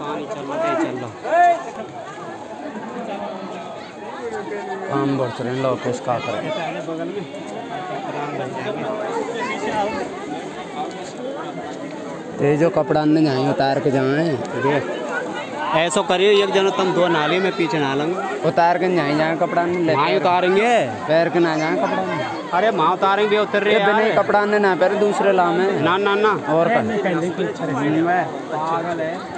पानी चल रहा चल। रहा काम बढ़ रहे हैं लोग किस का करें। बगल में ये जो कपड़ा अंदर जाए उतार के जाए। ऐसा करियो एक जनो तुम दो नाली में पीछे नालेंगे उतार के जाए जाए कपड़ा नहीं ले वहाँ उतारेंगे? पैर के ना जाए कपड़ा नहीं। अरे वहाँ उतारेंगे भी उतर रहे बिना कपड़ा ने ना पैर दूसरे लामे। ना ना ना। और का पागल है।